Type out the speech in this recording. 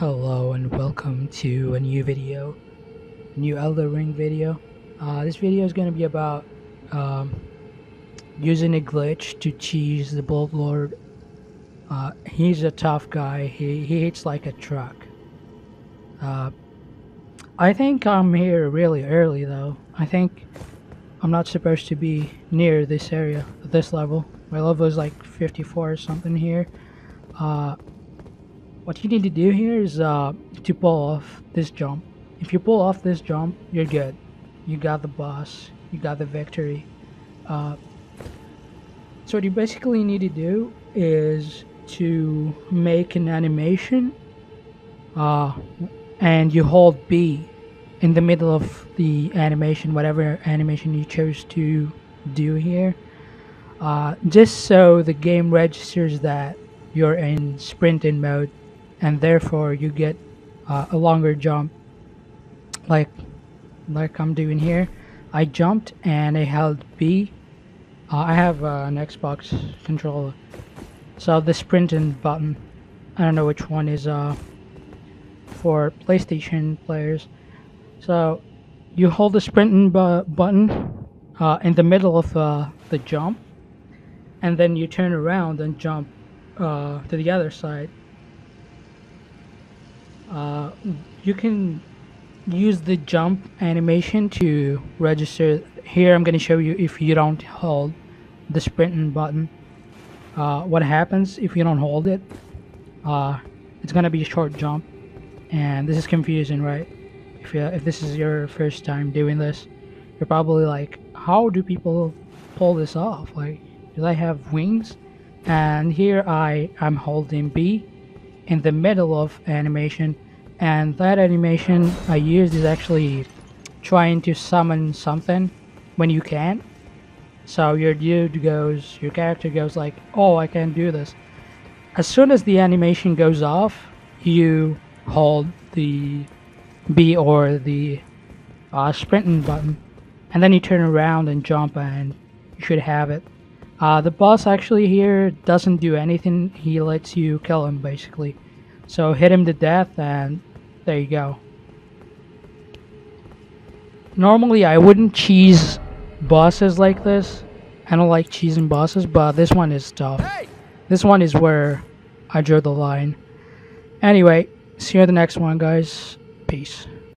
Hello and welcome to a new video, new Elden Ring video. Uh, this video is going to be about um, using a glitch to cheese the Blood Lord. Uh, he's a tough guy. He he hits like a truck. Uh, I think I'm here really early though. I think I'm not supposed to be near this area, this level. My level is like 54 or something here. What you need to do here is uh, to pull off this jump. If you pull off this jump, you're good. You got the boss. You got the victory. Uh, so what you basically need to do is to make an animation uh, and you hold B in the middle of the animation, whatever animation you chose to do here, uh, just so the game registers that you're in sprinting mode and therefore you get uh, a longer jump. Like like I'm doing here I jumped and I held B. Uh, I have uh, an Xbox controller. So the sprinting button I don't know which one is uh, for PlayStation players. So you hold the sprinting bu button uh, in the middle of uh, the jump and then you turn around and jump uh, to the other side uh, you can use the jump animation to register. Here I'm going to show you if you don't hold the sprinting button. Uh, what happens if you don't hold it? Uh, it's gonna be a short jump. And this is confusing right? If, you, if this is your first time doing this you're probably like how do people pull this off? Like do they have wings? And here I am holding B in the middle of animation and that animation I used is actually trying to summon something when you can. So your dude goes your character goes like oh I can't do this. As soon as the animation goes off you hold the B or the uh, sprinting button and then you turn around and jump and you should have it uh, the boss actually here doesn't do anything he lets you kill him basically so hit him to death and there you go. Normally I wouldn't cheese bosses like this. I don't like cheesing bosses, but this one is tough. Hey! This one is where I drew the line. Anyway, see you in the next one, guys. Peace.